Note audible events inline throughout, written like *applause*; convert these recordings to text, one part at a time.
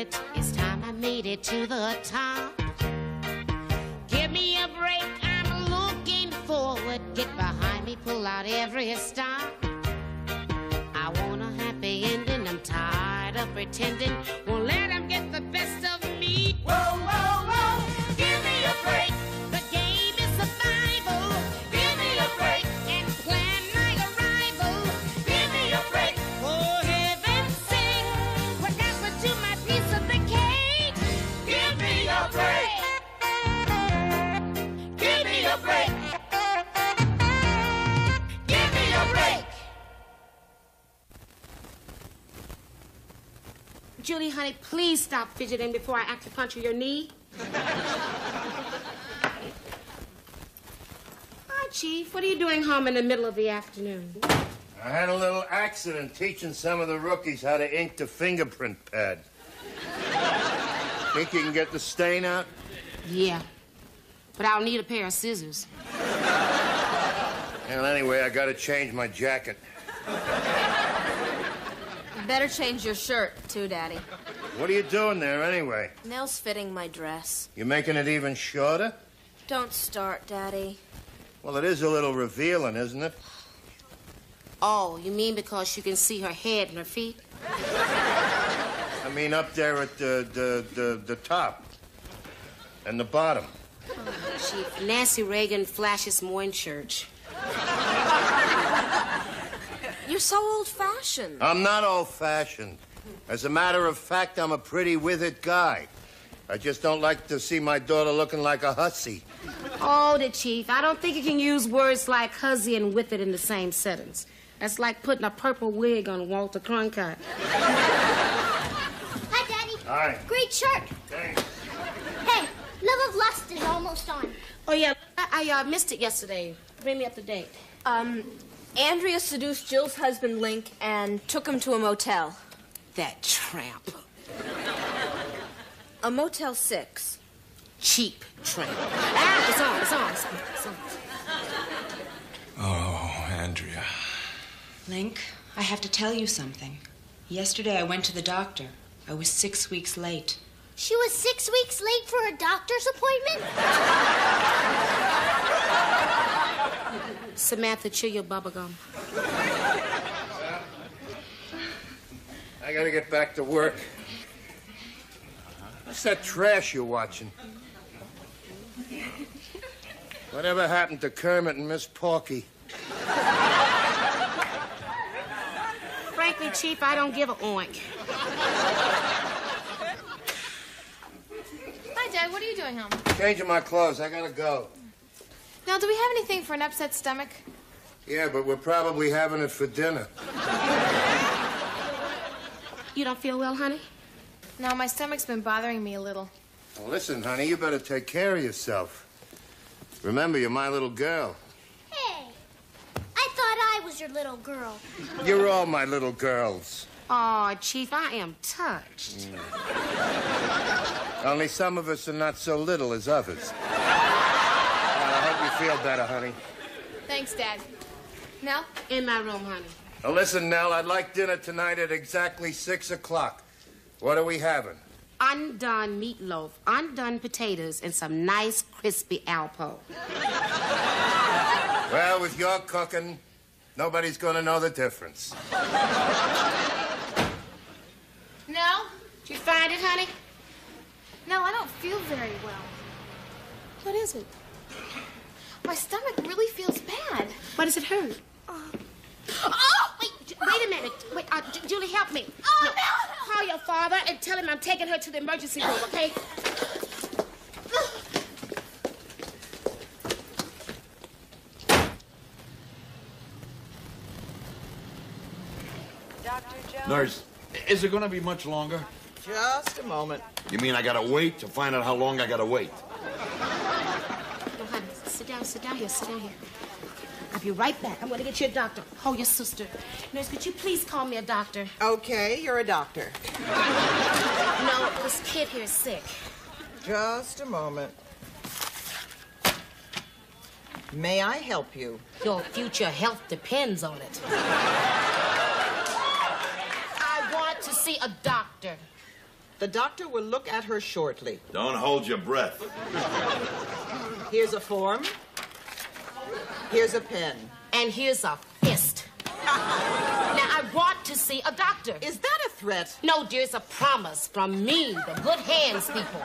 it. It's time I made it to the top. Give me a break, I'm looking forward. Get behind me, pull out every stop. I want a happy ending, I'm tired of pretending. Won't let 'em get the best of me. Whoa, whoa, Julie, honey, please stop fidgeting before I acupuncture your knee. Hi, Chief. What are you doing home in the middle of the afternoon? I had a little accident teaching some of the rookies how to ink the fingerprint pad. Think you can get the stain out? Yeah. But I'll need a pair of scissors. Well, anyway, I gotta change my jacket. Better change your shirt, too, Daddy. What are you doing there anyway? Nell's fitting my dress. You're making it even shorter? Don't start, Daddy. Well, it is a little revealing, isn't it? Oh, you mean because you can see her head and her feet? I mean, up there at the the the, the top and the bottom. Chief, Nancy Reagan flashes more in church. You're so old-fashioned. I'm not old-fashioned. As a matter of fact, I'm a pretty withered guy. I just don't like to see my daughter looking like a hussy. Oh, the chief. I don't think you can use words like hussy and with it in the same sentence. That's like putting a purple wig on Walter Cronkite. Hi, Daddy. Hi. Great shirt. Thanks. Hey, Love of Lust is almost on. Oh, yeah. I, I uh, missed it yesterday. Bring me up to date. Um, Andrea seduced Jill's husband, Link, and took him to a motel. That tramp. A Motel 6. Cheap tramp. Ah, it's on, it's on, it's on, it's on. Oh, Andrea. Link, I have to tell you something. Yesterday I went to the doctor. I was six weeks late. She was six weeks late for a doctor's appointment? *laughs* Samantha, chew your bubblegum. I gotta get back to work. What's that trash you're watching? Whatever happened to Kermit and Miss Porky? Frankly, Chief, I don't give a oink. Hi, Dad. What are you doing home? Changing my clothes. I gotta go. Now, do we have anything for an upset stomach? Yeah, but we're probably having it for dinner. You don't feel well, honey? No, my stomach's been bothering me a little. Well, listen, honey, you better take care of yourself. Remember, you're my little girl. Hey, I thought I was your little girl. You're all my little girls. Oh, Chief, I am touched. Mm. Only some of us are not so little as others. Well, I hope you feel better, honey. Thanks, Dad. Nell? In my room, honey. Now, listen, Nell, I'd like dinner tonight at exactly six o'clock. What are we having? Undone meatloaf, undone potatoes, and some nice crispy Alpo. Well, with your cooking, nobody's going to know the difference. Nell? Did you find it, honey? No, I don't feel very well. What is it? My stomach really feels bad. Why does it hurt? Oh! Wait, wait a minute. Wait, uh, J- Julie, help me. Oh, No, no. Call your father and tell him I'm taking her to the emergency room, okay? Dr. Nurse, is it going to be much longer? Just a moment. You mean I gotta wait to find out how long I gotta wait? No, honey, sit down, sit down here, sit down here. I'll be right back. I'm going to get you a doctor. Oh, your sister. Nurse, could you please call me a doctor? Okay, you're a doctor. *laughs* No, this kid here is sick. Just a moment. May I help you? Your future health depends on it. I want to see a doctor. The doctor will look at her shortly. Don't hold your breath. Here's a form. Here's a pen. And here's a fist. *laughs* now, I want to see a doctor. Is that a threat? No, dear, it's a promise from me, the good hands people.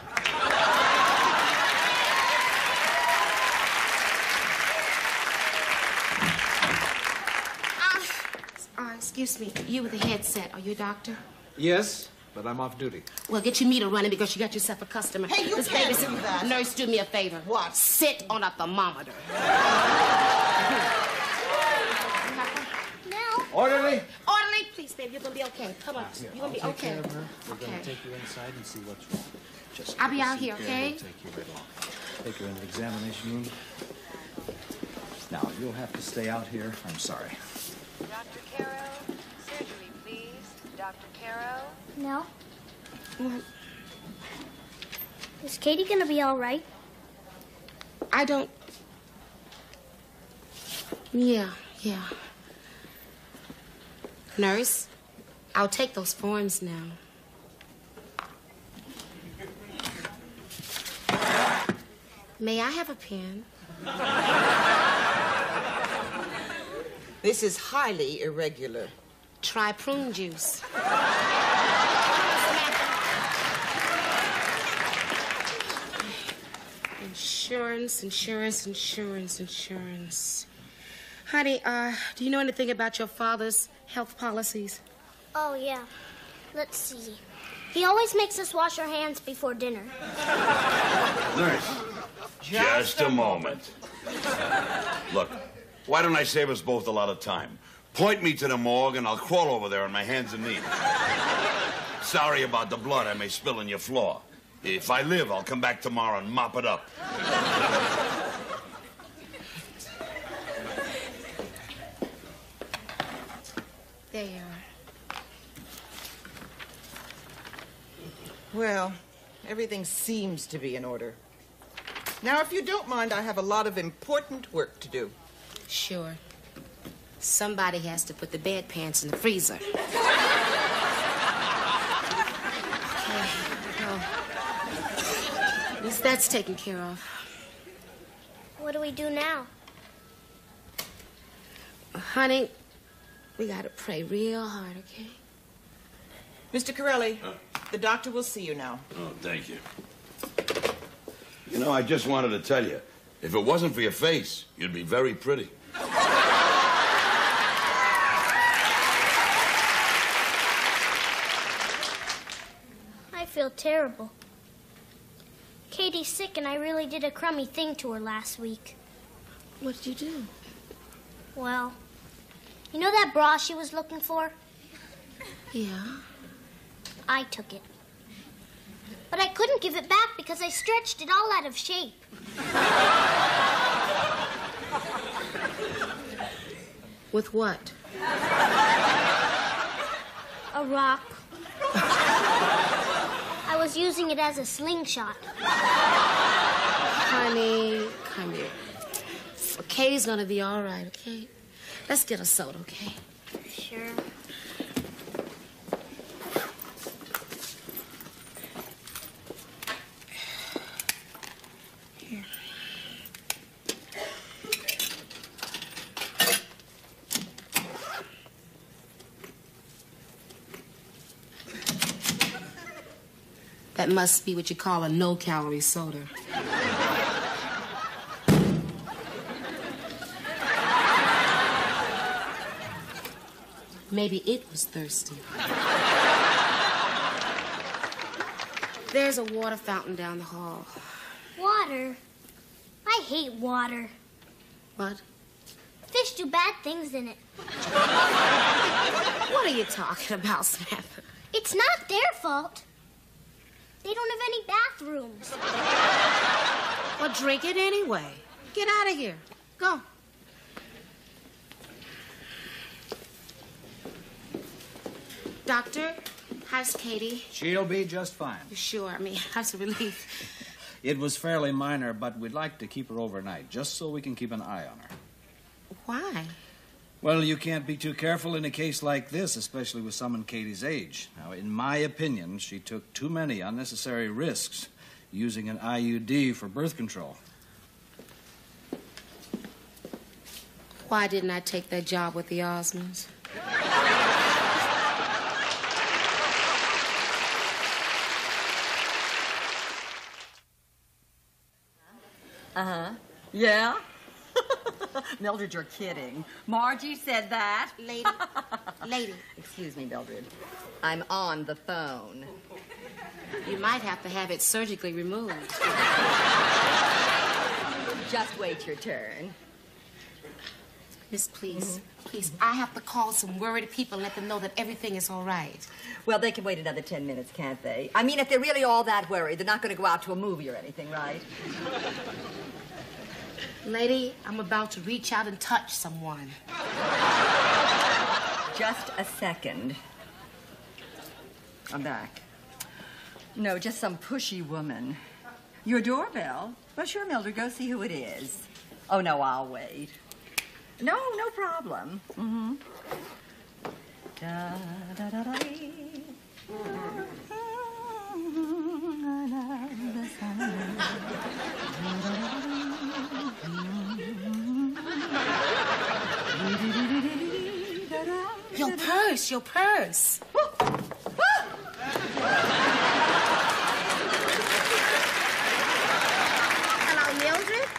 Uh, uh, excuse me, you with the headset. Are you a doctor? Yes, but I'm off duty. Well, get your meter running because you got yourself a customer. Hey, you Miss can't Davis, do that. Nurse, do me a favor. What? Sit on a thermometer. *laughs* Now, Orderly! Orderly, please, baby. You're gonna be okay. Come on. You're gonna be Take okay. care of her. We're Okay. gonna take you inside and see what's wrong. Just I'll be out here, there. okay? We'll take you right along. Take her into the examination room. Now, you'll have to stay out here. I'm sorry. Dr. Caro, surgery, please. Dr. Caro. no. Is Katie gonna be all right? I don't. Yeah, yeah. Nurse, I'll take those forms now. May I have a pen? This is highly irregular. Try prune juice. Insurance, insurance, insurance, insurance. Honey, uh, do you know anything about your father's health policies? Oh, yeah. Let's see. He always makes us wash our hands before dinner. *laughs* Nurse, just a moment. Look, why don't I save us both a lot of time? Point me to the morgue and I'll crawl over there on my hands and knees. Sorry about the blood I may spill on your floor. If I live, I'll come back tomorrow and mop it up. There you are. Well, everything seems to be in order. Now, if you don't mind, I have a lot of important work to do. Sure. Somebody has to put the bed pants in the freezer. *laughs* Okay, well, at least that's taken care of. What do we do now? Honey, we gotta pray real hard, okay? Mr. Corelli, the doctor will see you now. Oh, thank you. You know, I just wanted to tell you, if it wasn't for your face, you'd be very pretty. I feel terrible. Katie's sick, and I really did a crummy thing to her last week. What did you do? Well, you know that bra she was looking for? Yeah. I took it. But I couldn't give it back because I stretched it all out of shape. With what? A rock. I was using it as a slingshot. Honey, come here. Katie's gonna be all right, okay? Let's get a soda, okay? Sure. That must be what you call a no calorie soda. Maybe it was thirsty. There's a water fountain down the hall. Water. I hate water. What? Fish do bad things in it. What are you talking about, Samantha? It's not their fault. They don't have any bathrooms. Well, drink it anyway. Get out of here. Go. Doctor, how's Katie? She'll be just fine. You sure? I mean, *laughs* how's a relief? It was fairly minor, but we'd like to keep her overnight, just so we can keep an eye on her. Why? Well, you can't be too careful in a case like this, especially with someone Katie's age. Now, in my opinion, she took too many unnecessary risks using an IUD for birth control. Why didn't I take that job with the Osmonds? Uh huh. Yeah? *laughs* Mildred, you're kidding. Margie said that. Lady. *laughs* Lady. Excuse me, Mildred. I'm on the phone. You might have to have it surgically removed. Just wait your turn. Miss, please, please, I have to call some worried people and let them know that everything is all right. Well, they can wait another 10 minutes, can't they? I mean, if they're really all that worried, they're not going to go out to a movie or anything, right? Lady, I'm about to reach out and touch someone. Just a second. I'm back. No, just some pushy woman. Your doorbell? Well, sure, Mildred, go see who it is. Oh, no, I'll wait. No, no problem. Mm-hmm. Da, da, da, da. Your purse, your purse. Hello, Mildred?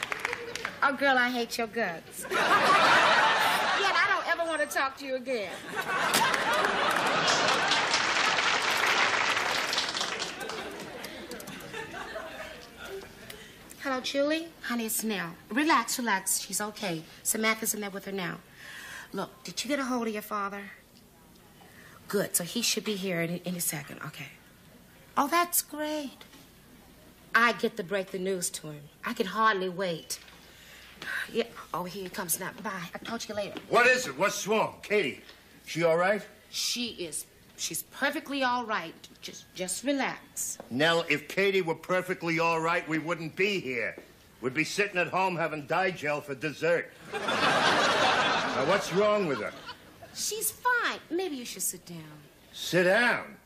Oh, girl, I hate your guts. *laughs* Yet I don't ever want to talk to you again. Hello, Julie. Honey, it's Nell. Relax, relax. She's okay. Samantha's in there with her now. Look, did you get a hold of your father? Good. So he should be here in, in a second. Okay. Oh, that's great. I get to break the news to him. I can hardly wait. Yeah. Oh, here he comes now. Bye. I'll talk to you later. What is it? What's wrong? Katie, she all right? She is. She's perfectly all right. Just, just relax. Nell, if Katie were perfectly all right, we wouldn't be here. We'd be sitting at home having Di-Gel for dessert. now, what's wrong with her? She's fine. Maybe you should sit down. Sit down.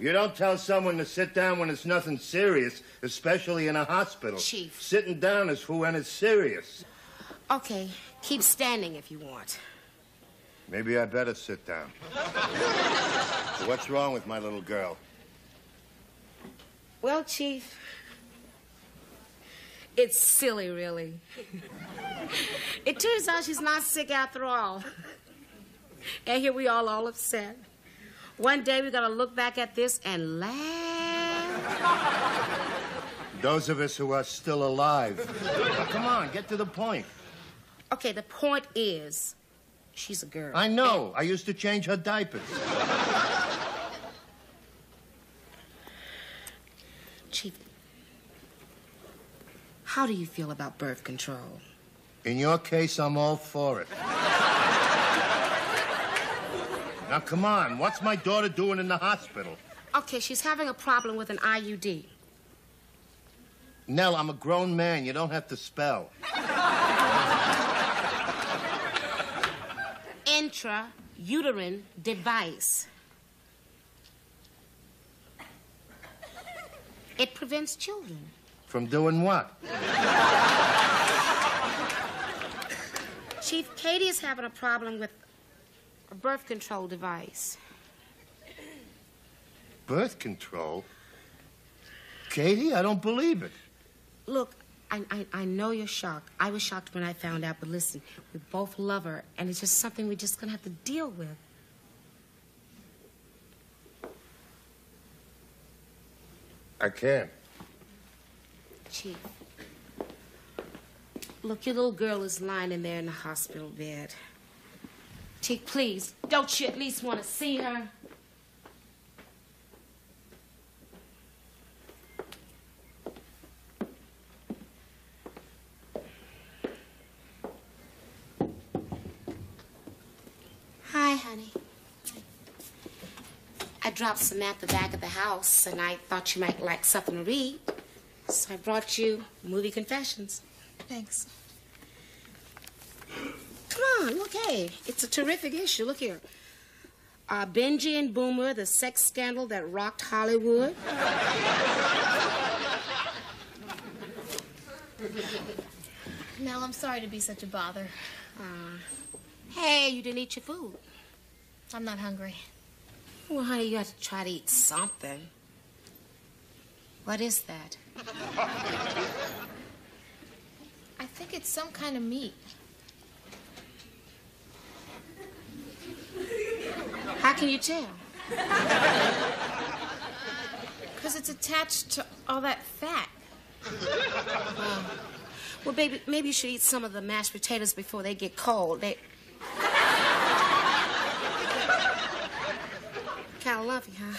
You don't tell someone to sit down when it's nothing serious, especially in a hospital. Chief. Sitting down is for when it's serious. Okay. Keep standing if you want. Maybe I better sit down. So what's wrong with my little girl? Well, Chief, it's silly, really. it turns out she's not sick after all. And here we all all upset. One day we gotta look back at this and laugh. Those of us who are still alive. Come on, get to the point. Okay, the point is, she's a girl. I know. I used to change her diapers. Chief, how do you feel about birth control? In your case, I'm all for it. Now, come on. What's my daughter doing in the hospital? Okay, she's having a problem with an IUD. Nell, I'm a grown man. You don't have to spell. Intrauterine device. It prevents children. From doing what? Chief, Katie is having a problem with a birth control device. Birth control? Katie, I don't believe it. Look, I, I, I know you're shocked. I was shocked when I found out, but listen, we both love her, and it's just something we're just gonna have to deal with. I can't. Chief. Look, your little girl is lying in there in the hospital bed. Chief, please, don't you at least want to see her? Hi, honey. I dropped Samantha back at the house, and I thought you might like something to read. So I brought you Movie Confessions. Thanks. Come on. Look, hey, it's a terrific issue. Look here. Uh, Benji and Boomer, the sex scandal that rocked Hollywood. Nell, I'm sorry to be such a bother. Uh, hey, you didn't eat your food. I'm not hungry. Well, honey, you have to try to eat something. What is that? I think it's some kind of meat. How can you tell? Because it's attached to all that fat. Well, baby, maybe you should eat some of the mashed potatoes before they get cold. They kind of love you, huh?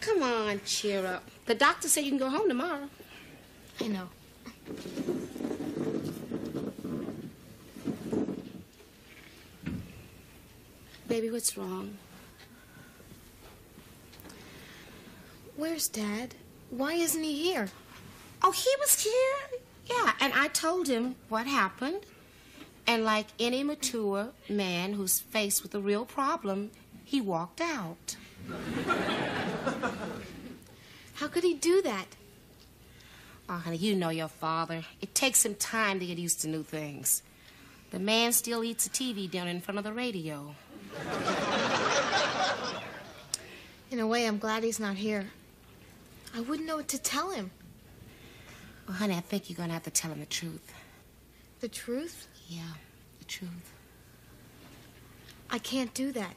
Come on, cheer up. The doctor said you can go home tomorrow. I know. Baby, what's wrong? Where's Dad? Why isn't he here? Oh, he was here? Yeah, and I told him what happened. And like any mature man who's faced with a real problem, he walked out. How could he do that? Oh, honey, you know your father. It takes him time to get used to new things. The man still eats a TV dinner in front of the radio. In a way, I'm glad he's not here. I wouldn't know what to tell him. Well, honey, I think you're going to have to tell him the truth. The truth? Yeah, the truth. I can't do that.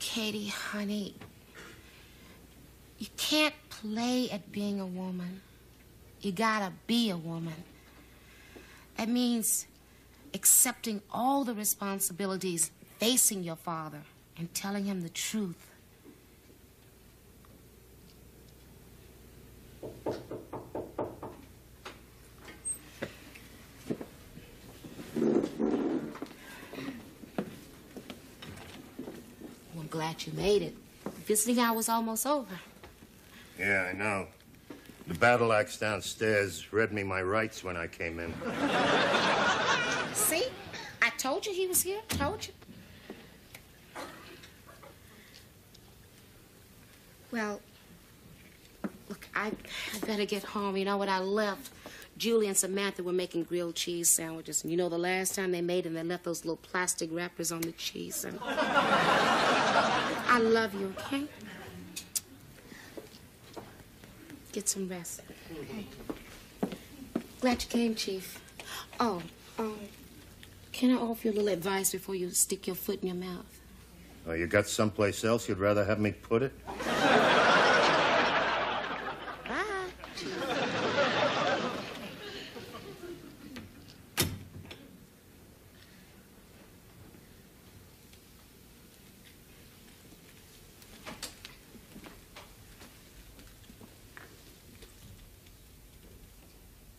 Katie, honey, you can't play at being a woman. You gotta be a woman. That means accepting all the responsibilities, facing your father, and telling him the truth. Well, I'm glad you made it. The visiting hour's almost over. Yeah, I know. The battle axe downstairs read me my rights when I came in. *laughs* See? I told you he was here. Told you. Well, look, I, I better get home. You know what? I left. Julie and Samantha were making grilled cheese sandwiches. And you know, the last time they made them, they left those little plastic wrappers on the cheese. And *laughs* I love you, okay? Get some rest. Okay. Glad you came, Chief. Oh, um, can I offer you a little advice before you stick your foot in your mouth? Oh, you got someplace else you'd rather have me put it?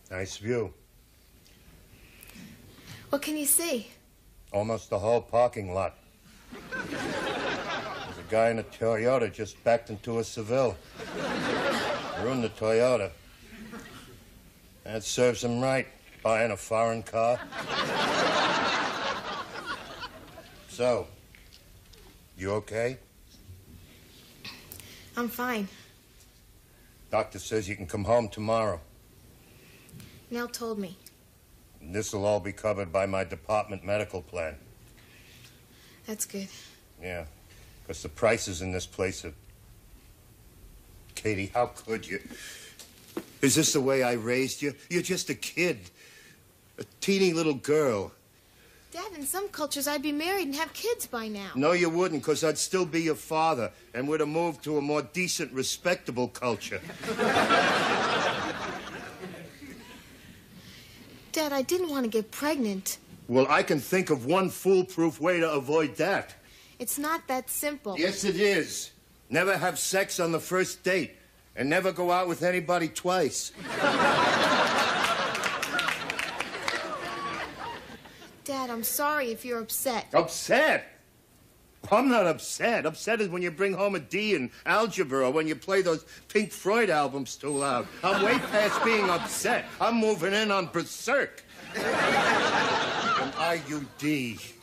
Nice view. What can you see? Almost the whole parking lot. There's a guy in a Toyota just backed into a Seville. Ruined the Toyota. That serves him right, buying a foreign car. So, you okay? I'm fine. Doctor says you can come home tomorrow. Nell told me. This'll all be covered by my department medical plan. That's good. Yeah, because the prices in this place are. Katie, how could you? Is this the way I raised you? You're just a kid, a teeny little girl. Dad, in some cultures, I'd be married and have kids by now. No, you wouldn't, because I'd still be your father and we'd have moved to a more decent, respectable culture. *laughs* Dad, I didn't want to get pregnant. Well, I can think of one foolproof way to avoid that. It's not that simple. Yes, it is. Never have sex on the first date and never go out with anybody twice. *laughs* Dad, I'm sorry if you're upset. Upset? I'm not upset. Upset is when you bring home a D in algebra or when you play those Pink Floyd albums too loud. I'm way past being upset. I'm moving in on berserk. An IUD.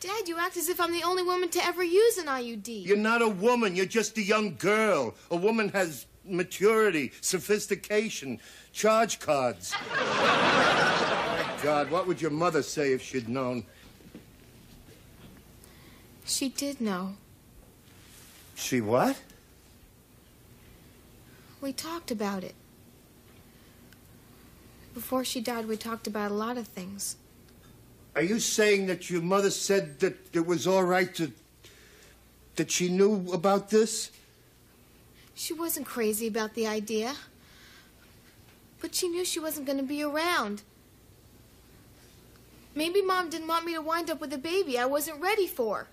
Dad, you act as if I'm the only woman to ever use an IUD. You're not a woman. You're just a young girl. A woman has maturity, sophistication, charge cards. *laughs* My God, what would your mother say if she'd known? She did know. She what? We talked about it. Before she died, we talked about a lot of things. Are you saying that your mother said that it was all right to. that she knew about this? She wasn't crazy about the idea. But she knew she wasn't going to be around. Maybe Mom didn't want me to wind up with a baby I wasn't ready for.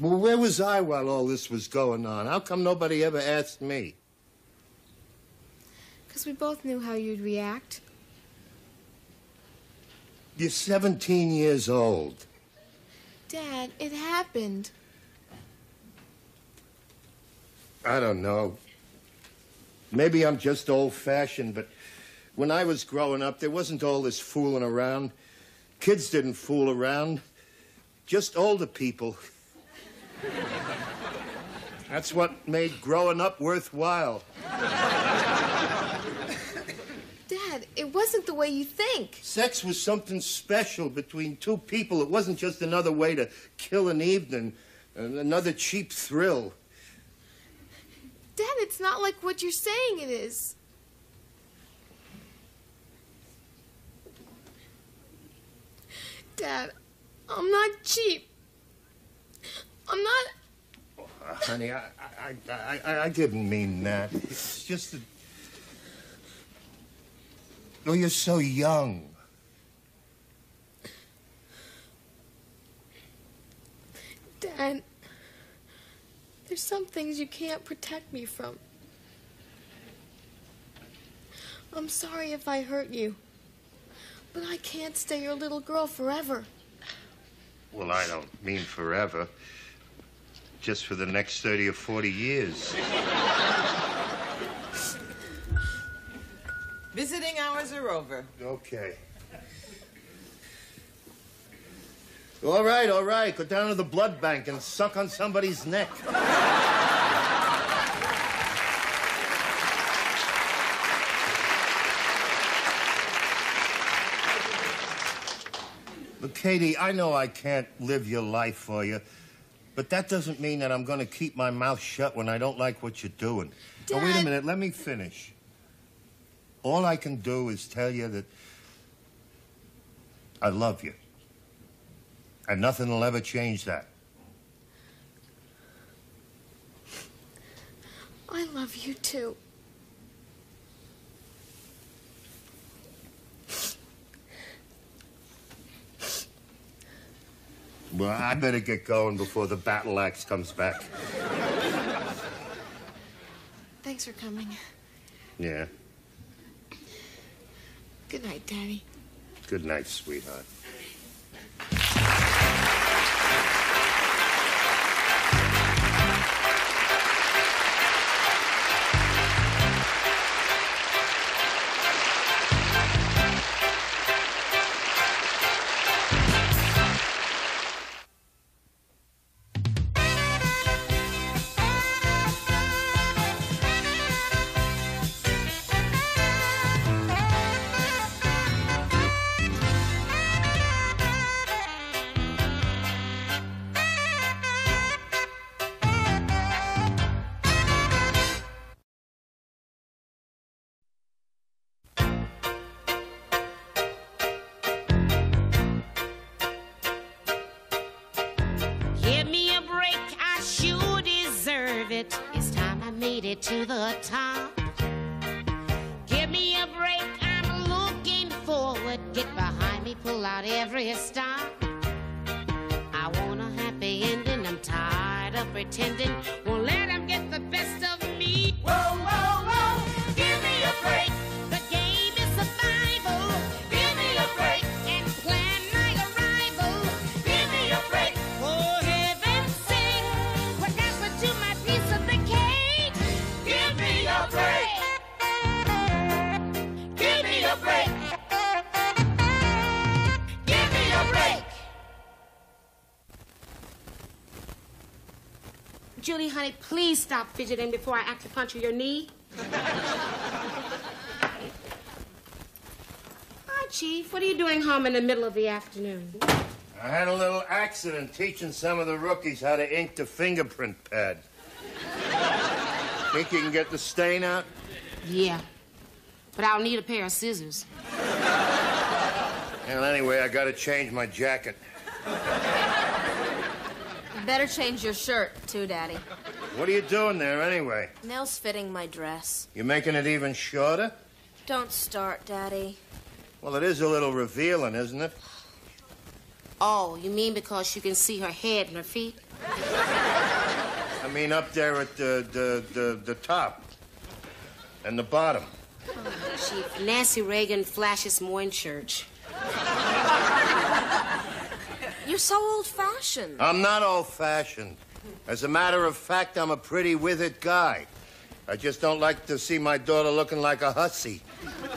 Well, where was I while all this was going on? How come nobody ever asked me? Because we both knew how you'd react. You're 17 years old. Dad, it happened. I don't know. Maybe I'm just old fashioned, but when I was growing up, there wasn't all this fooling around. Kids didn't fool around, just older people. That's what made growing up worthwhile. Dad, it wasn't the way you think. Sex was something special between two people. It wasn't just another way to kill an evening, another cheap thrill. Dad, it's not like what you're saying it is. Dad, I'm not cheap. I'm not. Uh, honey, I, I, I, I, I didn't mean that. It's just that. Oh, you're so young. Dad, there's some things you can't protect me from. I'm sorry if I hurt you, but I can't stay your little girl forever. Well, I don't mean forever. Just for the next 30 or 40 years. Visiting hours are over. Okay. All right, all right. Go down to the blood bank and suck on somebody's neck. Look, Katie, I know I can't live your life for you, but that doesn't mean that I'm going to keep my mouth shut when I don't like what you're doing. Oh, wait a minute. Let me finish. All I can do is tell you that I love you. And nothing will ever change that. I love you too. Well, I better get going before the battle axe comes back. Thanks for coming. Yeah. Good night, Daddy. Good night, sweetheart. Top. Stop fidgeting before I actually acupuncture your knee. Hi, Chief. What are you doing home in the middle of the afternoon? I had a little accident teaching some of the rookies how to ink the fingerprint pad. Think you can get the stain out? Yeah. But I'll need a pair of scissors. Well, anyway, I gotta change my jacket. You better change your shirt, too, Daddy. What are you doing there anyway? Nell's fitting my dress. You're making it even shorter? Don't start, Daddy. Well, it is a little revealing, isn't it? Oh, you mean because you can see her head and her feet? *laughs* I mean, up there at the the the, the top and the bottom. *laughs* Chief, Nancy Reagan flashes more in church. *laughs* You're so old-fashioned. I'm not old-fashioned. As a matter of fact, I'm a pretty withered guy. I just don't like to see my daughter looking like a hussy.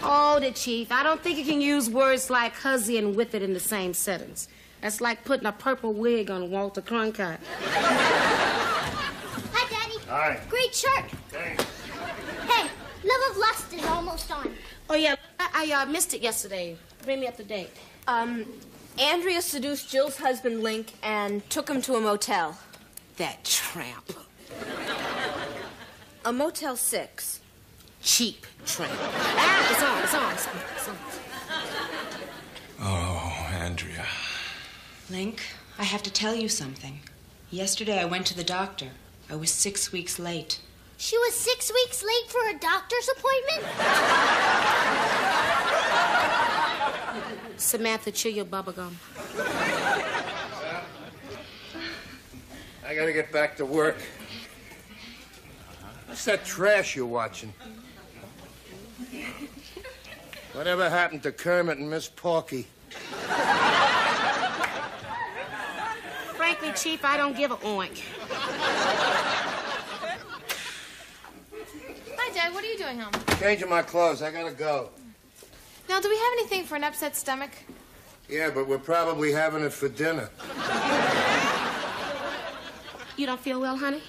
Oh, the chief. I don't think you can use words like hussy and with it in the same sentence. That's like putting a purple wig on Walter Cronkite. *laughs* Hi, Daddy. Hi. Great shirt. Thanks. Hey, Love of Lust is almost on. Oh, yeah. I, I uh, missed it yesterday. Bring me up to date. Um, Andrea seduced Jill's husband, Link, and took him to a motel. That tramp. A Motel 6. Cheap tramp. Ah, it's on, it's on, it's on, it's on. Oh, Andrea. Link, I have to tell you something. Yesterday I went to the doctor. I was six weeks late. She was six weeks late for a doctor's appointment? Samantha, chew your bubblegum. I gotta get back to work. What's that trash you're watching? Whatever happened to Kermit and Miss Porky? Frankly, Chief, I don't give a oink. Hi, Dad. What are you doing home? Changing my clothes. I gotta go. Now, do we have anything for an upset stomach? Yeah, but we're probably having it for dinner. You don't feel well, honey?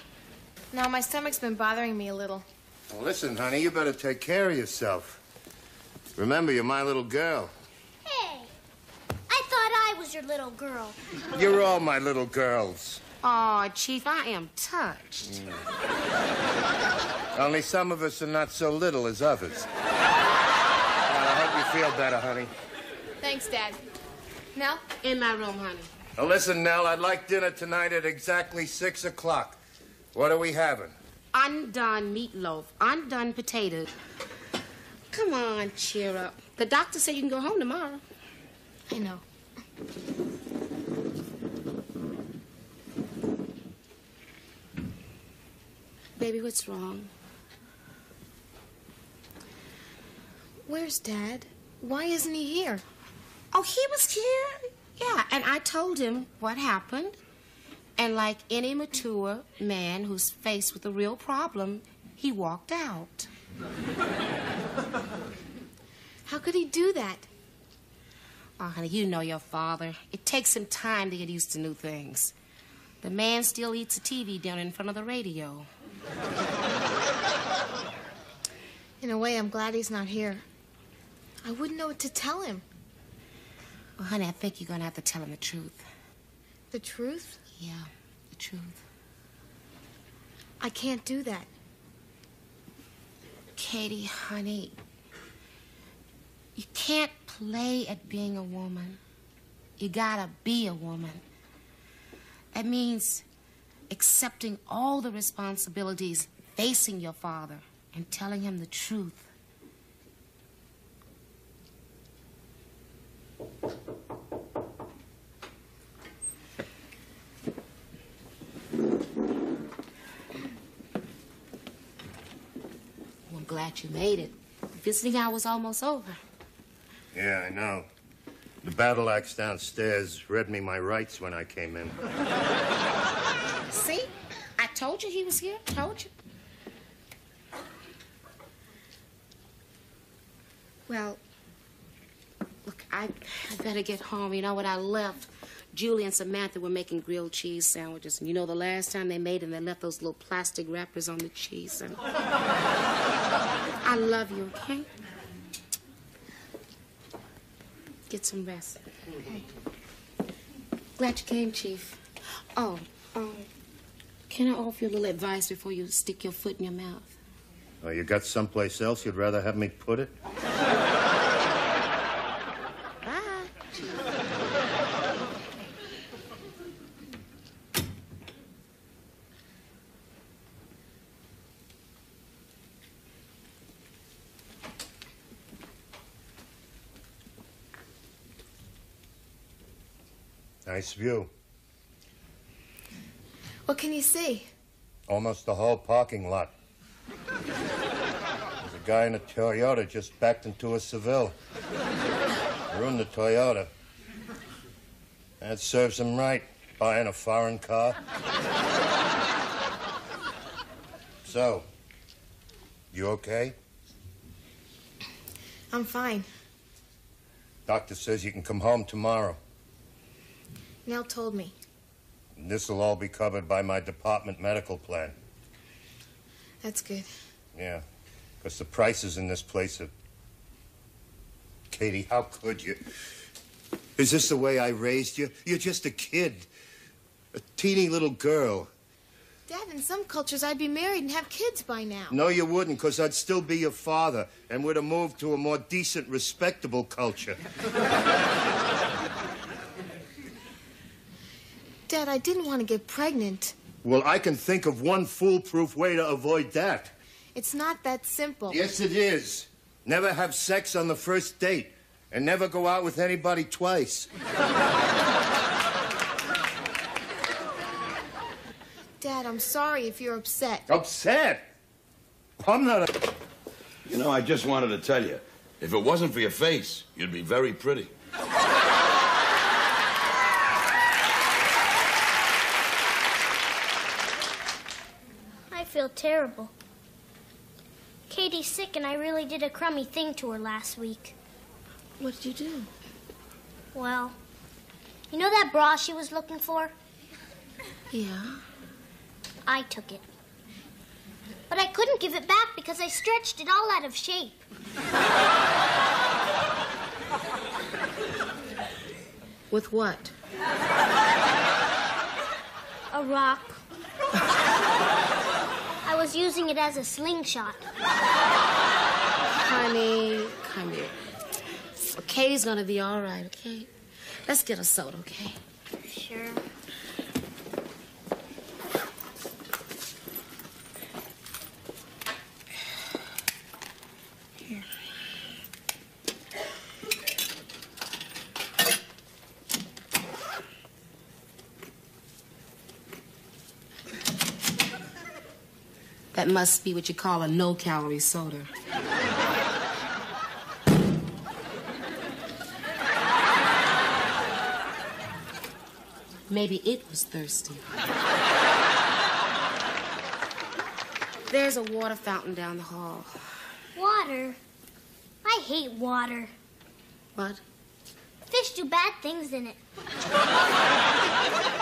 No, my stomach's been bothering me a little. Well, listen, honey, you better take care of yourself. Remember, you're my little girl. Hey, I thought I was your little girl. You're all my little girls. Oh, Chief, I am touched. Mm. Only some of us are not so little as others. Well, I hope you feel better, honey. Thanks, Dad. Nell? In my room, honey. Now, listen, Nell, I'd like dinner tonight at exactly six o'clock. What are we having? Undone meatloaf, undone potatoes. Come on, cheer up. The doctor said you can go home tomorrow. I know. Baby, what's wrong? Where's Dad? Why isn't he here? Oh, he was here? Yeah, and I told him what happened. And like any mature man who's faced with a real problem, he walked out. *laughs* How could he do that? Oh, honey, you know your father. It takes him time to get used to new things. The man still eats a TV dinner in front of the radio. In a way, I'm glad he's not here. I wouldn't know what to tell him. Well, honey, I think you're going to have to tell him the truth. The truth? Yeah, the truth. I can't do that. Katie, honey, you can't play at being a woman. You gotta be a woman. That means accepting all the responsibilities, facing your father, and telling him the truth. Well, I'm glad you made it. The visiting hour was almost over. Yeah, I know. The battle axe downstairs read me my rights when I came in. See? I told you he was here. Told you. Well, look, I, I better get home. You know what? I left Julie and Samantha were making grilled cheese sandwiches, and you know the last time they made them, they left those little plastic wrappers on the cheese. And *laughs* I love you, okay? Get some rest. Okay. Glad you came, Chief. Oh, um, can I offer you a little advice before you stick your foot in your mouth? Oh, you got someplace else you'd rather have me put it? Nice view. What can you see? Almost the whole parking lot. There's a guy in a Toyota just backed into a Seville. Ruined the Toyota. That serves him right, buying a foreign car. So, you okay? I'm fine. Doctor says you can come home tomorrow. Nell told me. This'll all be covered by my department medical plan. That's good. Yeah, because the prices in this place are. Katie, how could you? Is this the way I raised you? You're just a kid, a teeny little girl. Dad, in some cultures, I'd be married and have kids by now. No, you wouldn't, because I'd still be your father and we'd have moved to a more decent, respectable culture. *laughs* Dad, I didn't want to get pregnant. Well, I can think of one foolproof way to avoid that. It's not that simple. Yes, it is. Never have sex on the first date and never go out with anybody twice. Dad, I'm sorry if you're upset. Upset? I'm not a... You know, I just wanted to tell you, if it wasn't for your face, you'd be very pretty. Terrible. Katie's sick, and I really did a crummy thing to her last week. What did you do? Well, you know that bra she was looking for? Yeah. I took it. But I couldn't give it back because I stretched it all out of shape. With what? A rock. I was using it as a slingshot. Honey, come here. Gonna be all right, okay? Let's get a soda, okay? Sure. That must be what you call a no calorie soda. Maybe it was thirsty. There's a water fountain down the hall. Water? I hate water. What? Fish do bad things in it.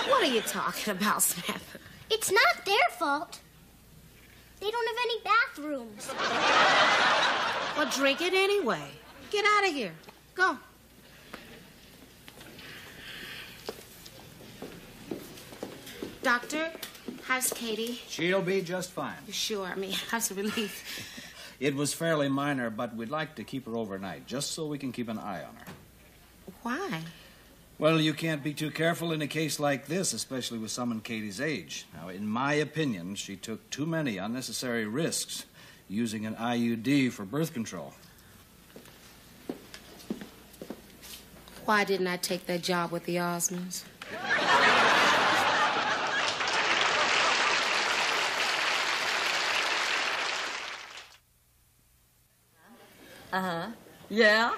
What are you talking about, Samantha? It's not their fault. They don't have any bathrooms. *laughs* Well, drink it anyway. Get out of here. Go. Doctor, how's Katie? She'll be just fine. You sure? I mean, *laughs* how's a relief? It was fairly minor, but we'd like to keep her overnight, just so we can keep an eye on her. Why? Well, you can't be too careful in a case like this, especially with someone Katie's age. Now, in my opinion, she took too many unnecessary risks using an IUD for birth control. Why didn't I take that job with the Osmonds? Uh huh. Yeah?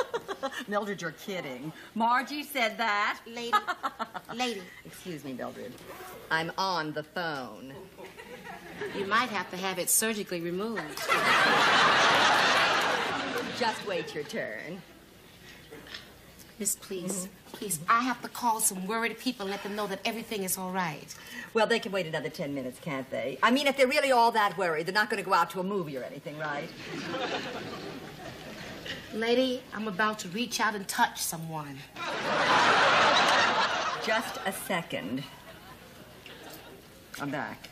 *laughs* Mildred, you're kidding. Margie said that. Lady. *laughs* Lady. Excuse me, Mildred. I'm on the phone. You might have to have it surgically removed. Just wait your turn. Miss, please, please, I have to call some worried people and let them know that everything is all right. Well, they can wait another 10 minutes, can't they? I mean, if they're really all that worried, they're not going to go out to a movie or anything, right? Lady, I'm about to reach out and touch someone. Just a second. I'm back.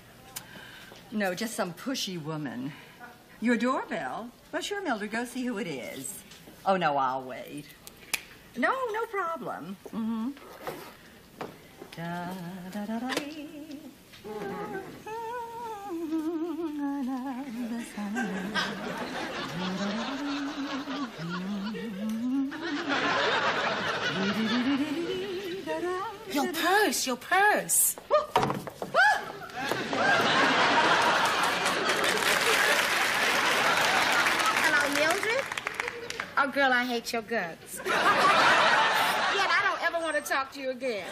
No, just some pushy woman. Your doorbell? Well, sure, Mildred, go see who it is. Oh, no, I'll wait. No, no problem. Mm-hmm. Da, da, da, da, *laughs* Your purse, your purse. Hello, Mildred? Oh, girl, I hate your guts. Yet I don't ever want to talk to you again.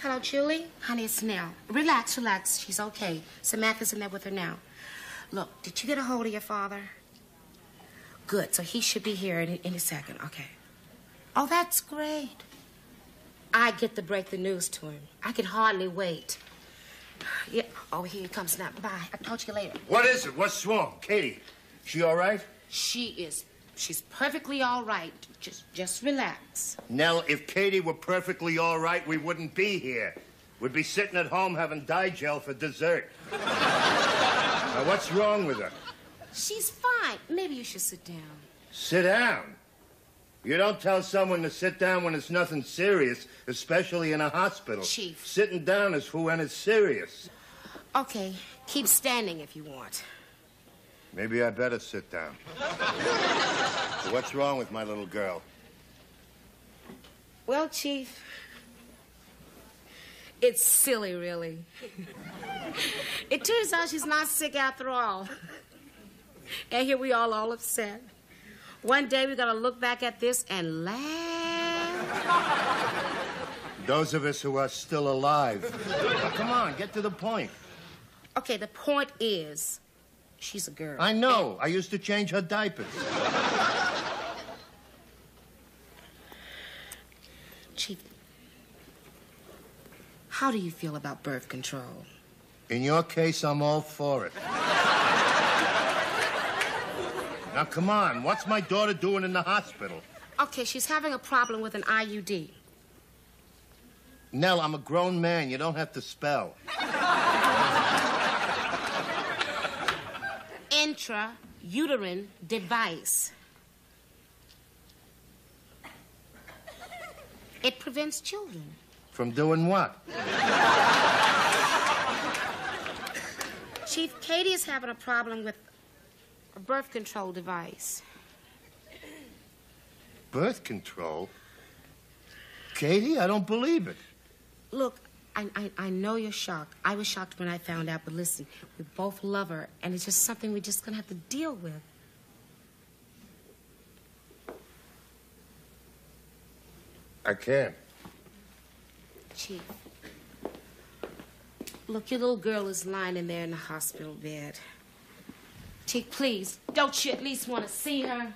Hello, Julie. Honey, it's Nell. Relax, relax. She's okay. Samantha's in there with her now. Look, did you get a hold of your father? Good. So he should be here in, in a second. Okay. Oh, that's great. I get to break the news to him. I can hardly wait. Yeah. Oh, here he comes now. Bye. I'll talk to you later. What is it? What's wrong? Katie, she all right? She is. She's perfectly all right. Just, just relax. Nell, if Katie were perfectly all right, we wouldn't be here. We'd be sitting at home having Di-Gel for dessert. *laughs* now, what's wrong with her? She's fine. Maybe you should sit down. Sit down. You don't tell someone to sit down when it's nothing serious, especially in a hospital. Chief. Sitting down is for when it's serious. Okay. Keep standing if you want. Maybe I better sit down. so what's wrong with my little girl? Well, Chief, it's silly, really. *laughs* it turns out she's not sick after all. *laughs* And here we all all upset. One day we're gonna look back at this and laugh. Those of us who are still alive. Come on, get to the point. Okay, the point is, she's a girl. I know. I used to change her diapers. *laughs* Chief, how do you feel about birth control? In your case, I'm all for it. Now, come on. What's my daughter doing in the hospital? Okay, she's having a problem with an IUD. Nell, I'm a grown man. You don't have to spell. *laughs* Intrauterine device. It prevents children. From doing what? Chief, Katie is having a problem with a birth control device. Birth control? Katie, I don't believe it. Look, I, I, I know you're shocked. I was shocked when I found out, but listen, we both love her, and it's just something we're just gonna have to deal with. I can't. Chief. Look, your little girl is lying in there in the hospital bed. Chief, please, don't you at least want to see her?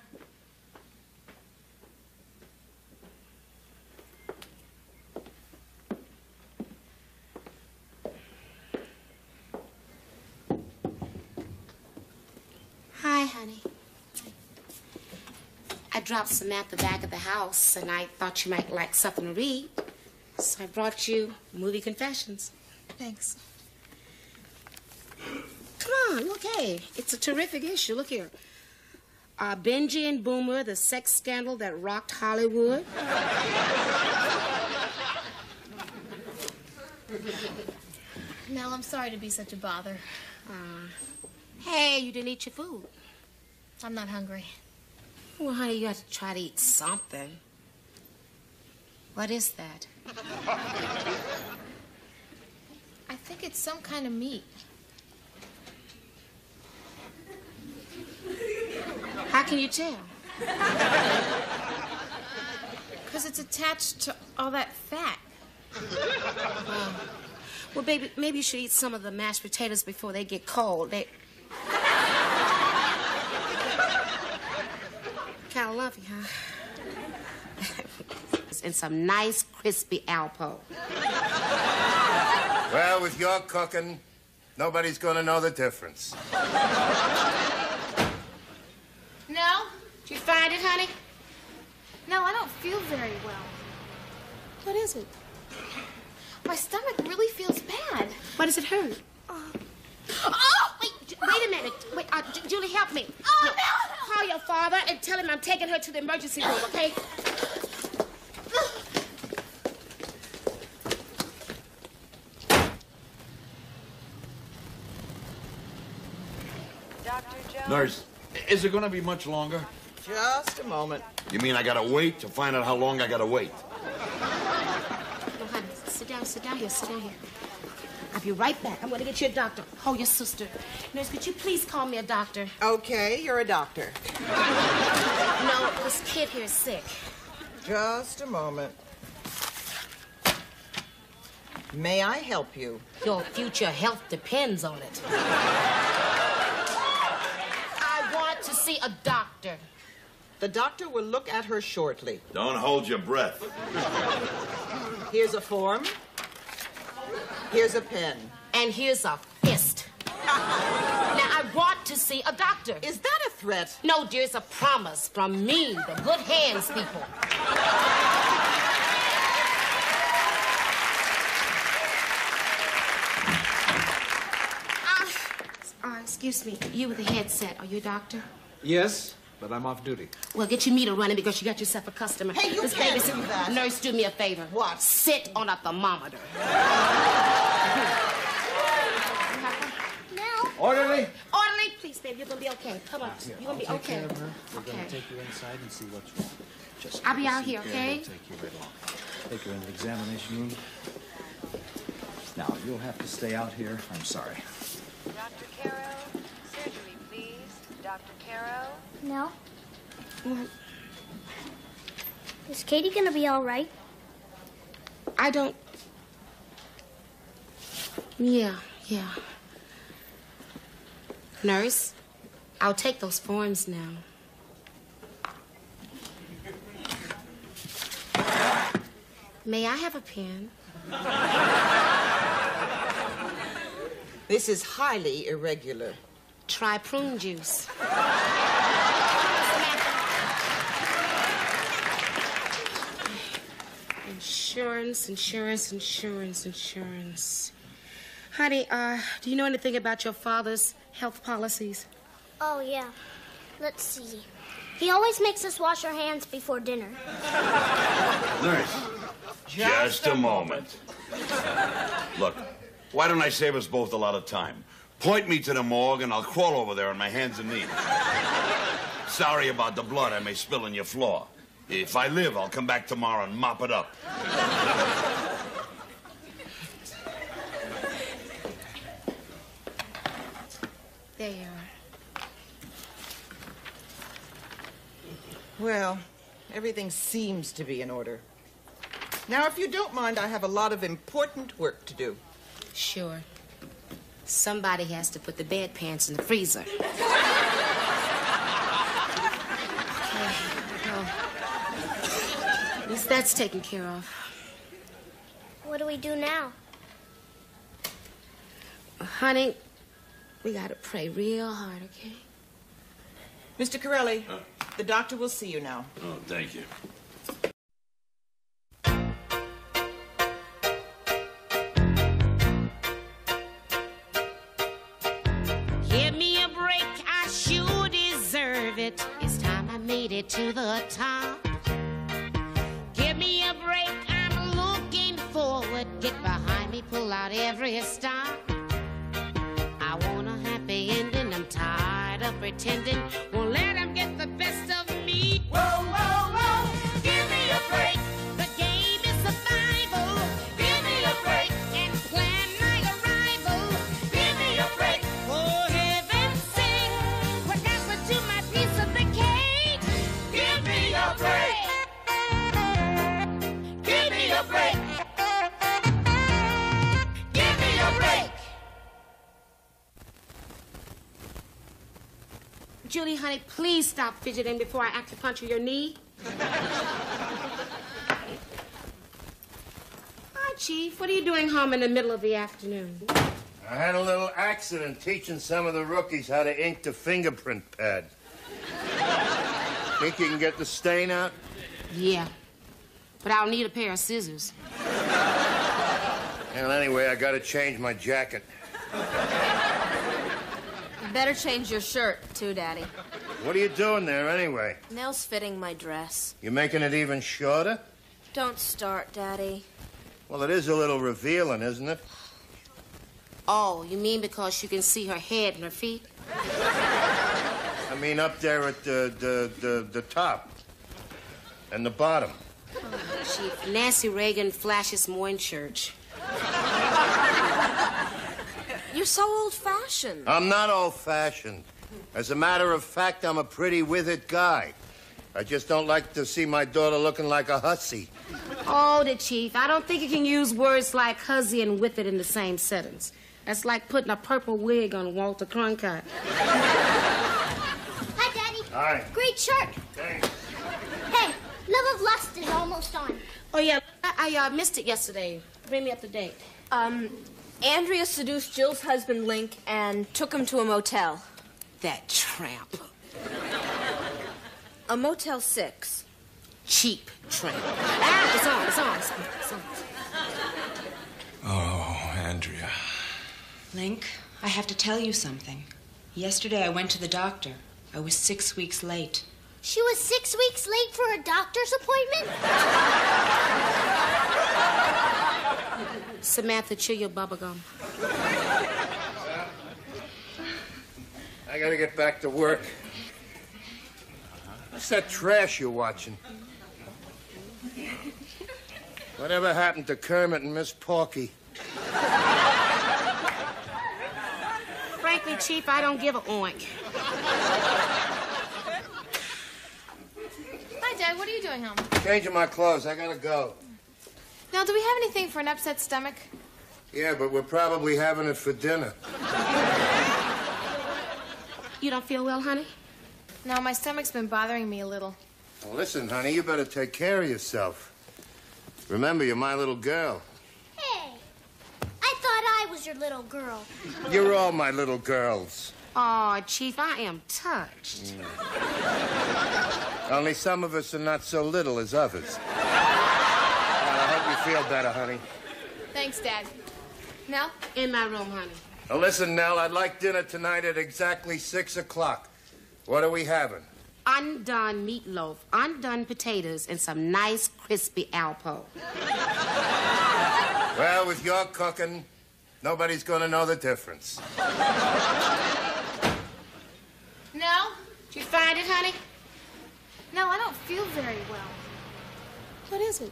Hi, honey. I dropped Samantha back at the back of the house, and I thought you might like something to read. So I brought you Movie Confessions. Thanks. Come on, look, hey, it's a terrific issue. Look here. Uh, Benji and Boomer, the sex scandal that rocked Hollywood. Nell, I'm sorry to be such a bother. Uh, hey, you didn't eat your food. I'm not hungry. Well, honey, you have to try to eat something. What is that? *laughs* I think it's some kind of meat. How can you tell? Because it's attached to all that fat. Well, baby, maybe you should eat some of the mashed potatoes before they get cold. They. kind of love you, huh? *laughs* and some nice crispy Alpo. Well, with your cooking, nobody's gonna know the difference. No? Find it, honey? No, I don't feel very well. What is it? My stomach really feels bad. Why does it hurt? Oh, Wait, wait a minute. Wait, uh, J- Julie, help me. Oh, Look, no, Call your father and tell him I'm taking her to the emergency room, okay? Nurse, is it going to be much longer? Just a moment. You mean I got to wait to find out how long I got to wait? No, honey, sit down, sit down here, sit down here. I'll be right back. I'm going to get you a doctor. Oh, your sister. Nurse, could you please call me a doctor? Okay, you're a doctor. No, this kid here is sick. Just a moment. May I help you? Your future health depends on it. I want to see a doctor. The doctor will look at her shortly. Don't hold your breath. Here's a form. Here's a pen. And here's a fist. now, I want to see a doctor. Is that a threat? No, dear, it's a promise from me, the good hands people. Uh, uh, excuse me, you with the headset. Are you a doctor? Yes, but I'm off duty. Well, get your meter running because you got yourself a customer. Hey, you Miss can't Davis, do that. Nurse, do me a favor. What? Sit on a thermometer. Now, Orderly! Orderly, please, baby. You're gonna be okay. Come on. You're gonna be Take okay. care of her. We're Okay. going to take you inside and see what's wrong. Just I'll be out here, there. okay? We'll take you right along. Take her in the examination room. Now, you'll have to stay out here. I'm sorry. Dr. Caro? Surgery, please. Dr. Caro? no. Is Katie gonna be all right? I don't. Yeah, yeah. Nurse, I'll take those forms now. May I have a pen? This is highly irregular. Try prune juice. Insurance, insurance, insurance, insurance. Honey, uh, do you know anything about your father's health policies? Oh, yeah. Let's see. He always makes us wash our hands before dinner. Nurse, just a moment. Look, why don't I save us both a lot of time? Point me to the morgue and I'll crawl over there on my hands and knees. Sorry about the blood I may spill on your floor. If I live, I'll come back tomorrow and mop it up. There you are. Well, everything seems to be in order. Now, if you don't mind, I have a lot of important work to do. Sure. Somebody has to put the bedpans in the freezer. *laughs* Okay, oh, well, oh. at least that's taken care of. What do we do now? Honey, we gotta pray real hard, okay? Mr. Corelli, the doctor will see you now. Oh, thank you. To the top. Give me a break, I'm looking forward. Get behind me, pull out every stop. I want a happy ending, I'm tired of pretending. Won't let 'em get the best of me. Whoa, Julie, honey, please stop fidgeting before I acupuncture your knee. *laughs* Hi, Chief. What are you doing home in the middle of the afternoon? I had a little accident teaching some of the rookies how to ink the fingerprint pad. Think you can get the stain out? Yeah. But I'll need a pair of scissors. Well, anyway, I gotta change my jacket. Better change your shirt, too, Daddy. What are you doing there anyway? Nell's fitting my dress. You're making it even shorter? Don't start, Daddy. Well, it is a little revealing, isn't it? Oh, you mean because you can see her head and her feet? I mean, up there at the the the, the top and the bottom. Chief, Nancy Reagan flashes more in church. You're so old-fashioned. I'm not old-fashioned. As a matter of fact, I'm a pretty with it guy. I just don't like to see my daughter looking like a hussy. Oh, the chief. I don't think you can use words like hussy and with it in the same sentence. That's like putting a purple wig on Walter Cronkite. Hi, Daddy. Hi. Great shirt. Thanks. Hey, Love of Lust is almost on. Oh, yeah. I, I uh, missed it yesterday. Bring me up to date. Um, Andrea seduced Jill's husband, Link, and took him to a motel. That tramp. A Motel 6. Cheap tramp. Ah, it's on, it's on, it's on, it's on. Oh, Andrea. Link, I have to tell you something. Yesterday I went to the doctor. I was six weeks late. She was six weeks late for a doctor's appointment? *laughs* Samantha, chew your bubblegum. I gotta get back to work. What's that trash you're watching? Whatever happened to Kermit and Miss Porky? Frankly, Chief, I don't give a oink. Hi, Dad. What are you doing home? Changing my clothes. I gotta go. Now, do we have anything for an upset stomach? Yeah, but we're probably having it for dinner. You don't feel well, honey? No, my stomach's been bothering me a little. Well, listen, honey, you better take care of yourself. Remember, you're my little girl. Hey, I thought I was your little girl. You're all my little girls. Oh, Chief, I am touched. Mm. Only some of us are not so little as others. Well, I hope you feel better, honey. Thanks, Dad. Nell? In my room, honey. Now, listen, Nell, I'd like dinner tonight at exactly six o'clock. What are we having? Undone meatloaf, undone potatoes, and some nice crispy Alpo. Well, with your cooking, nobody's going to know the difference. Nell? Did you find it, honey? No, I don't feel very well. What is it?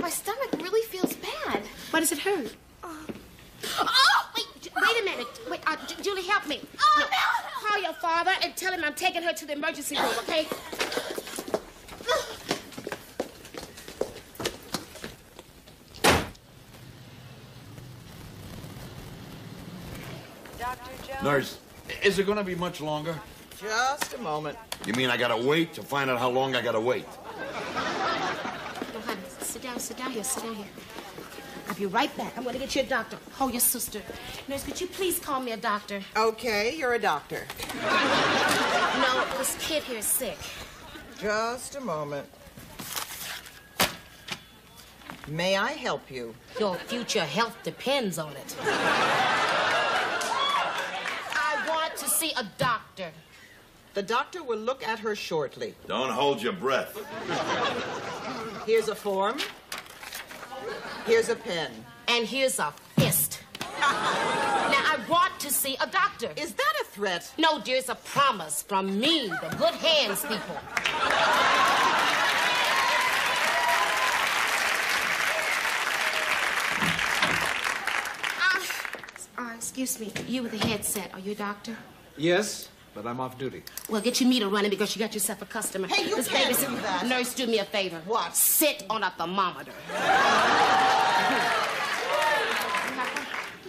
My stomach really feels bad. Why does it hurt? Oh! Wait, wait a minute. Wait, uh, J- Julie, help me. Oh, no. no. Call your father and tell him I'm taking her to the emergency room, okay? Dr. Jones? Nurse, is it going to be much longer? Just a moment. You mean I got to wait to find out how long I got to wait? No, sit down, sit down here, sit down here. I'll be right back. I'm going to get you a doctor. Oh, your sister. Nurse, could you please call me a doctor? Okay, you're a doctor. *laughs* No, this kid here is sick. Just a moment. May I help you? Your future health depends on it. *laughs* I want to see a doctor. The doctor will look at her shortly. Don't hold your breath. Here's a form. Here's a pen. And here's a fist. now, I want to see a doctor. Is that a threat? No, dear, it's a promise from me, the good hands people. Ah, uh, excuse me, you with the headset. Are you a doctor? Yes, but I'm off duty. Well, get your meter running because you got yourself a customer. Hey, you This can't baby's- do that. Nurse, do me a favor. What? Sit on a thermometer.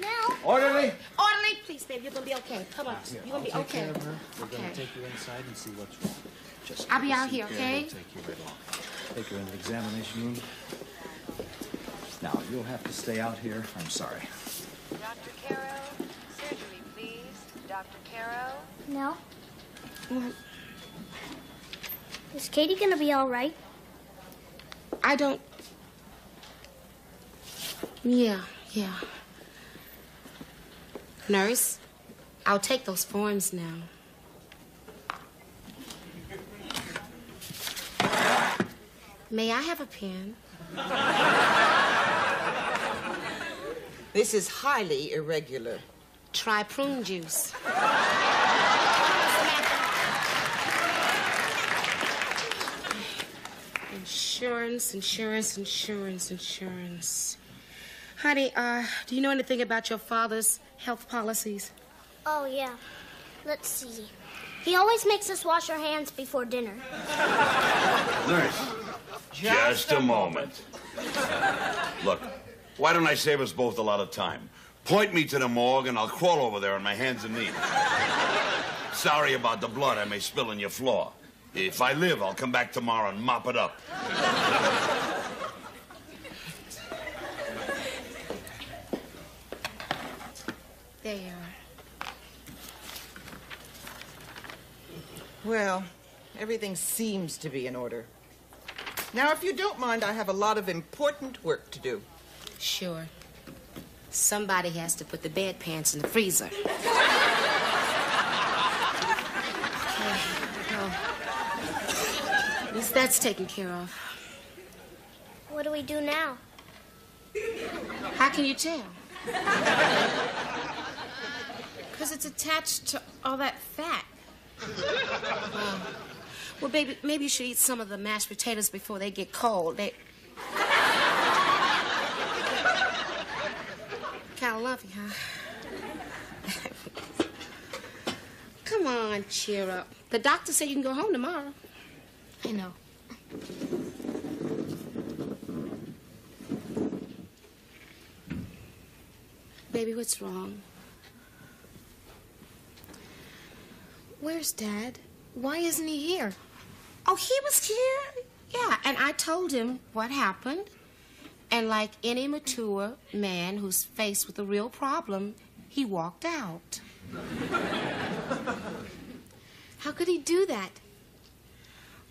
Now, Orderly! Orderly, please. Please, babe, you're gonna be okay. Come on, Here, you're gonna be I'll take okay. care of her. We're Okay. gonna take you inside and see what's wrong. Just I'll be out here, there. okay? We'll take you right along. Take her into the examination room. Now, you'll have to stay out here. I'm sorry. Dr. Caro, surgery, please. Dr. Caro. No. Is Katie gonna be all right? I don't. Yeah, yeah. Nurse, I'll take those forms now. May I have a pen? This is highly irregular. Try prune juice. Insurance, insurance, insurance, insurance. Honey, uh, do you know anything about your father's health policies? Oh, yeah. Let's see. He always makes us wash our hands before dinner. Nurse, just a moment. Look, why don't I save us both a lot of time? Point me to the morgue and I'll crawl over there on my hands and knees. Sorry about the blood I may spill on your floor. If I live, I'll come back tomorrow and mop it up. There you are. Well, everything seems to be in order. Now, if you don't mind, I have a lot of important work to do. Sure. Somebody has to put the bed pants in the freezer. *laughs* Okay, well, at least that's taken care of. What do we do now? How can you tell? Because it's attached to all that fat. Well, baby, maybe you should eat some of the mashed potatoes before they get cold. They kind of love you, huh? Come on, cheer up. The doctor said you can go home tomorrow. I know. Baby, what's wrong? Where's Dad? Why isn't he here? Oh, he was here. Yeah, and I told him what happened. And like any mature man who's faced with a real problem, he walked out. How could he do that?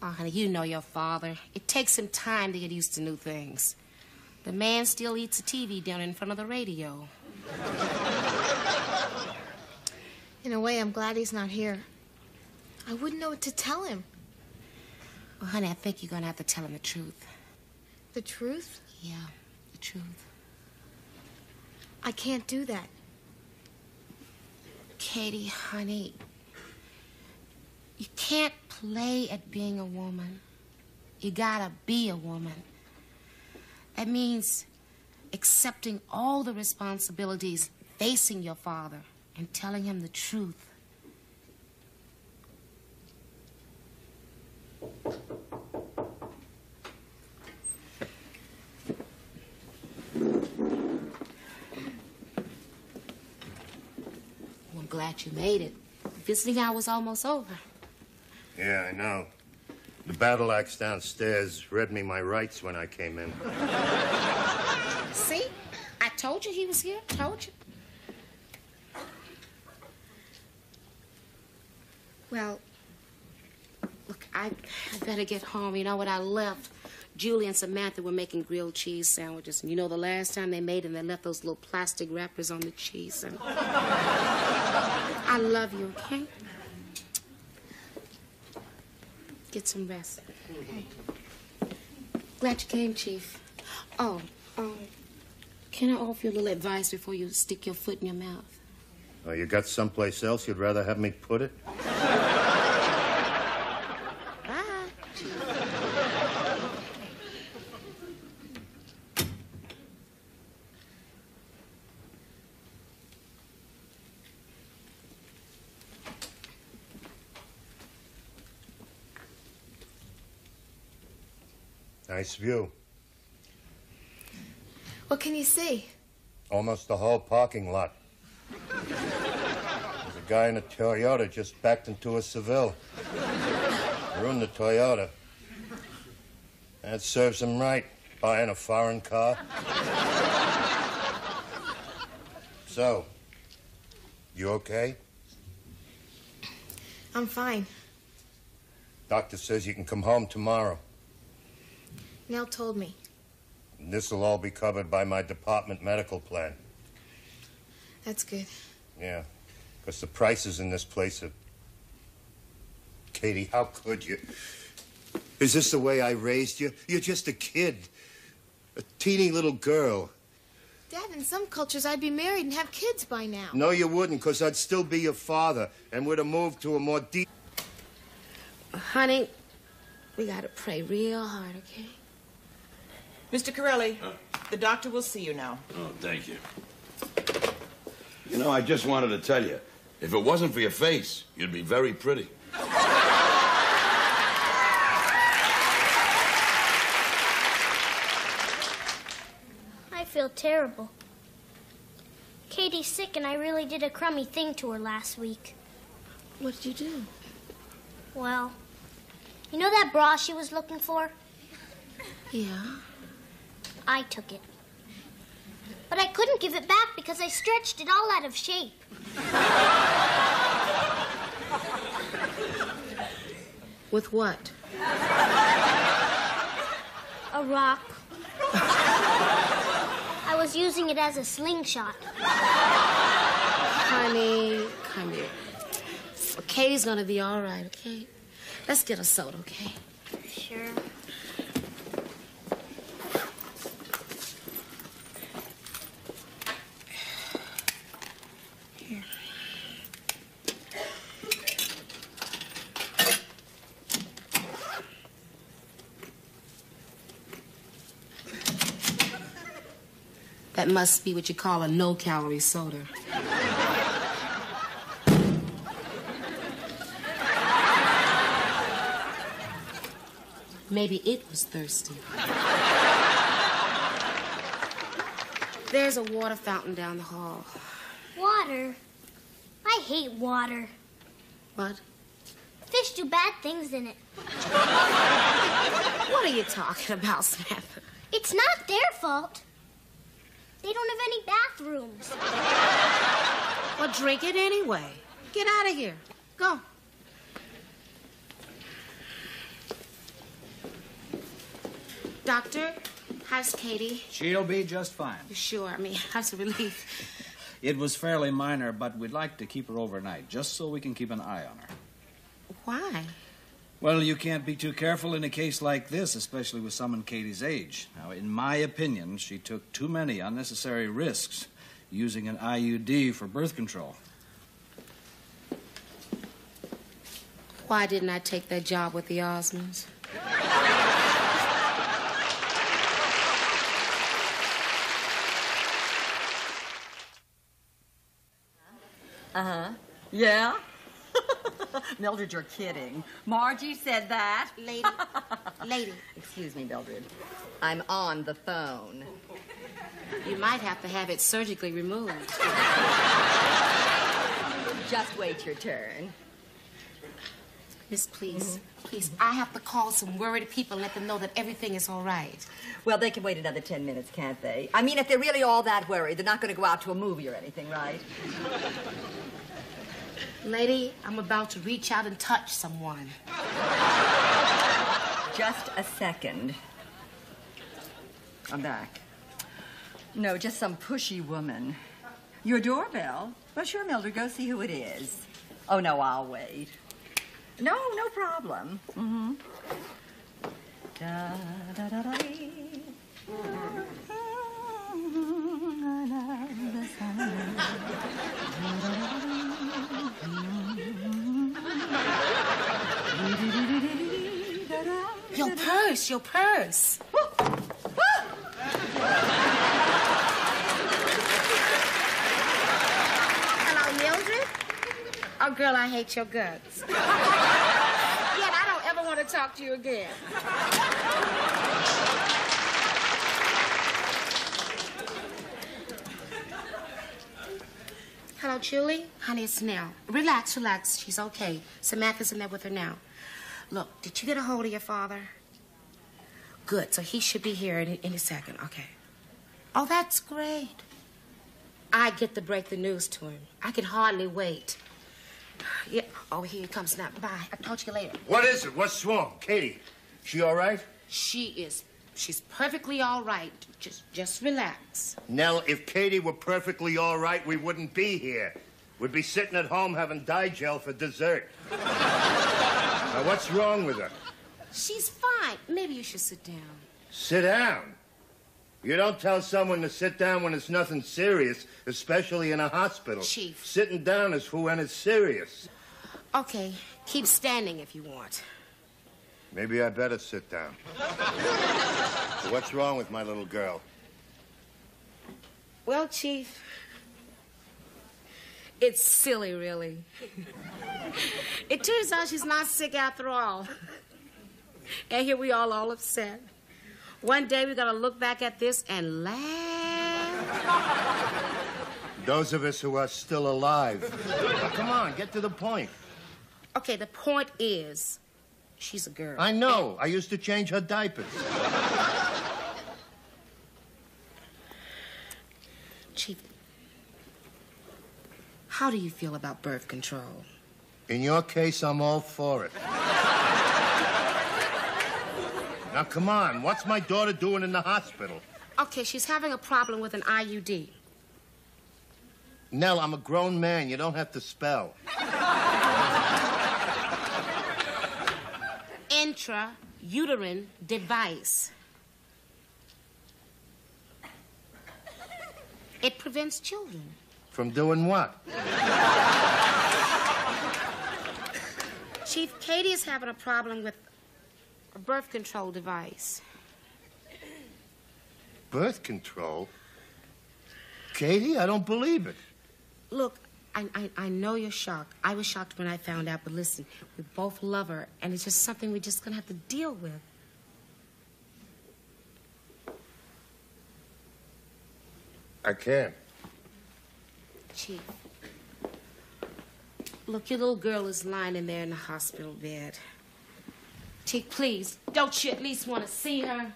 Oh, honey, you know your father. It takes him time to get used to new things. The man still eats a TV dinner in front of the radio. In a way, I'm glad he's not here. I wouldn't know what to tell him. Well, honey, I think you're going to have to tell him the truth. The truth? Yeah, the truth. I can't do that. Katie, honey, you can't play at being a woman. You gotta be a woman. That means accepting all the responsibilities, facing your father, and telling him the truth. Glad you made it. Visiting was almost over. Yeah, I know. The battle axe downstairs read me my rights when I came in. See? I told you he was here. Told you. Well, look, I, I better get home. You know what? I left. Julie and Samantha were making grilled cheese sandwiches. And you know, the last time they made them, they left those little plastic wrappers on the cheese. And I love you, okay? Get some rest. Okay. Glad you came, Chief. Oh, um, can I offer you a little advice before you stick your foot in your mouth? Oh, you got someplace else you'd rather have me put it? Nice view. What can you see? Almost the whole parking lot. There's a guy in a Toyota just backed into a Seville. Ruined the Toyota. That serves him right, buying a foreign car. so, you okay? I'm fine. Doctor says you can come home tomorrow. Nell told me. And this'll all be covered by my department medical plan. That's good. Yeah, because the prices in this place are. Katie, how could you? Is this the way I raised you? You're just a kid. A teeny little girl. Dad, in some cultures, I'd be married and have kids by now. No, you wouldn't, because I'd still be your father, and we'd have moved to a more deep. Honey, we gotta pray real hard, okay? Mr. Corelli, the doctor will see you now. Oh, thank you. You know, I just wanted to tell you, if it wasn't for your face, you'd be very pretty. I feel terrible. Katie's sick, and I really did a crummy thing to her last week. What did you do? Well, you know that bra she was looking for? Yeah. I took it. But I couldn't give it back because I stretched it all out of shape. With what? A rock. I was using it as a slingshot. Honey, come here. Katie's gonna be all right, okay? Let's get a soda, okay? Sure. That must be what you call a no calorie soda. Maybe it was thirsty. There's a water fountain down the hall. Water. I hate water. What? Fish do bad things in it. What are you talking about, Snapper? It's not their fault. They don't have any bathrooms. *laughs* Well, drink it anyway. Get out of here. Go. Doctor, how's Katie? She'll be just fine. You sure? I mean, how's a relief? It was fairly minor, but we'd like to keep her overnight, just so we can keep an eye on her. Why? Well, you can't be too careful in a case like this, especially with someone Katie's age. Now, in my opinion, she took too many unnecessary risks using an IUD for birth control. Why didn't I take that job with the Osmonds? Uh huh. Yeah? *laughs* Mildred, you're kidding. Margie said that. Lady. *laughs* Lady. Excuse me, Mildred. I'm on the phone. You might have to have it surgically removed. Just wait your turn. Miss, please, please, I have to call some worried people and let them know that everything is all right. Well, they can wait another 10 minutes, can't they? I mean, if they're really all that worried, they're not going to go out to a movie or anything, right? Lady, I'm about to reach out and touch someone. Just a second. I'm back. No, just some pushy woman. Your doorbell? Well, sure, Mildred, go see who it is. Oh, no, I'll wait. No, no problem. Mm-hmm. Da, da, da, da. Your purse, your purse. Hello, Mildred? Oh, girl, I hate your guts. Yet I don't ever want to talk to you again. Hello, Julie? Honey, it's Nell. Relax, relax. She's okay. Samantha's in there with her now. Look, did you get a hold of your father? Good, so he should be here in, a second. Okay. Oh, that's great. I get to break the news to him. I can hardly wait. Yeah. Oh, here he comes now. Bye. I'll talk to you later. What is it? What's wrong? Katie, she all right? She is. She's perfectly all right. Just, just relax. Nell, if Katie were perfectly all right, we wouldn't be here. We'd be sitting at home having Di-Gel for dessert. now, what's wrong with her? She's fine. Maybe you should sit down. Sit down. You don't tell someone to sit down when it's nothing serious, especially in a hospital. Chief. Sitting down is for when it's serious. Okay, keep standing if you want. Maybe I better sit down. so *laughs* what's wrong with my little girl? Well, Chief, it's silly, really. it turns out she's not sick after all. And here we all all upset. One day we're gonna look back at this and laugh. Those of us who are still alive. Come on, get to the point. Okay, the point is, she's a girl. I know. I used to change her diapers. Chief, how do you feel about birth control? In your case, I'm all for it. now, come on. What's my daughter doing in the hospital? Okay, she's having a problem with an IUD. Nell, I'm a grown man. You don't have to spell. Intrauterine device. It prevents children. From doing what? Chief, Katie is having a problem with a birth control device. Birth control? Katie, I don't believe it. Look, I, I, I know you're shocked. I was shocked when I found out, but listen, we both love her, and it's just something we're just gonna have to deal with. I can't. Chief. Look, your little girl is lying in there in the hospital bed. Chief, please, don't you at least want to see her?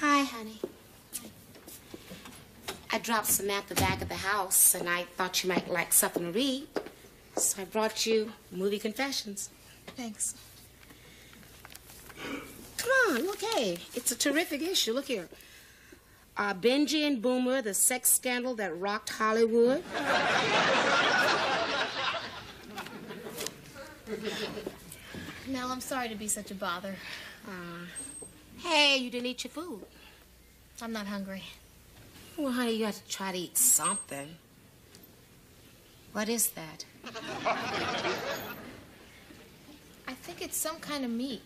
Hi, honey. I dropped back at the back of the house, and I thought you might like something to read. So I brought you Movie Confessions. Thanks. Come on, look, hey, it's a terrific issue. Look here. Uh, Benji and Boomer, the sex scandal that rocked Hollywood. Nell, I'm sorry to be such a bother. Uh, hey, you didn't eat your food. I'm not hungry. Well, honey, you have to try to eat something. What is that? *laughs* I think it's some kind of meat.